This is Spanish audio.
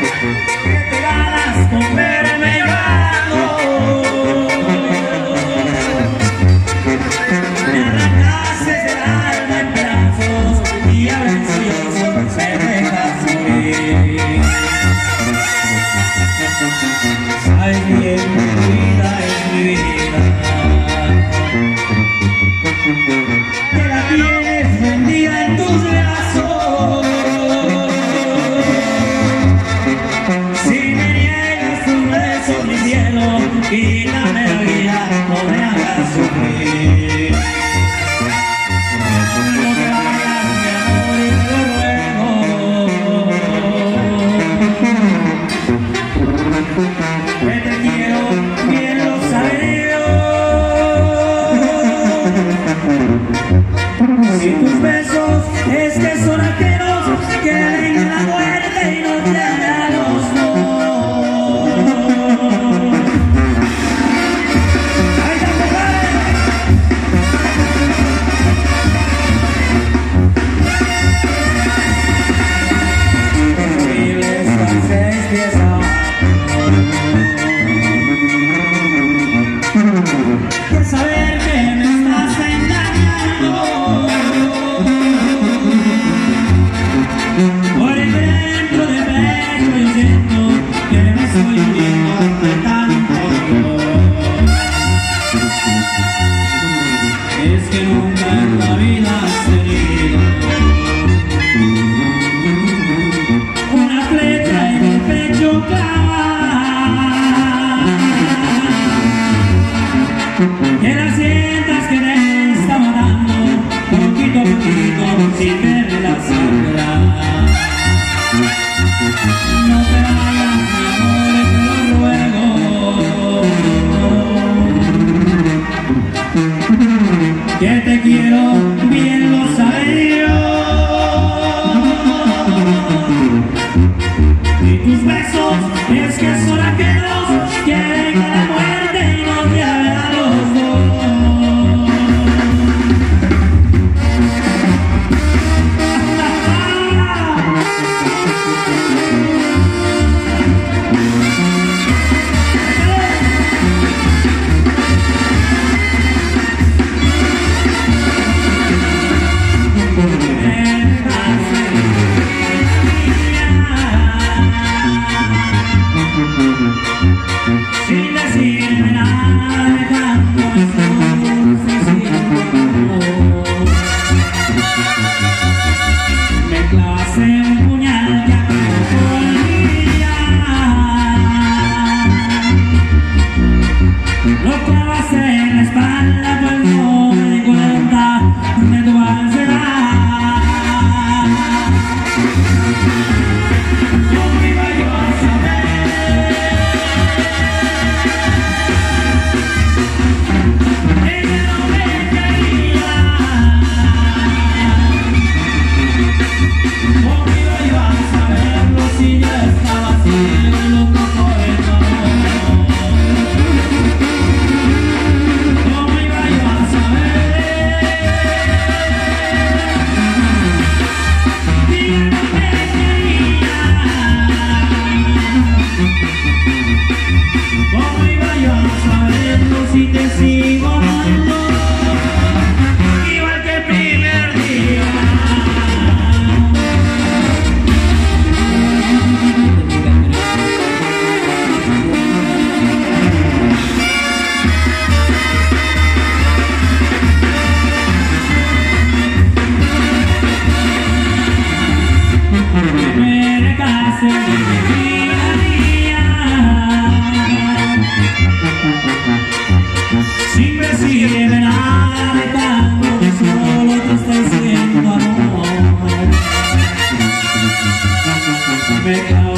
esperar Es que nunca en la vida has tenido Una flecha en el pecho clava. Que la sientas que te está matando Poquito a poquito sin verla sangrar Can't make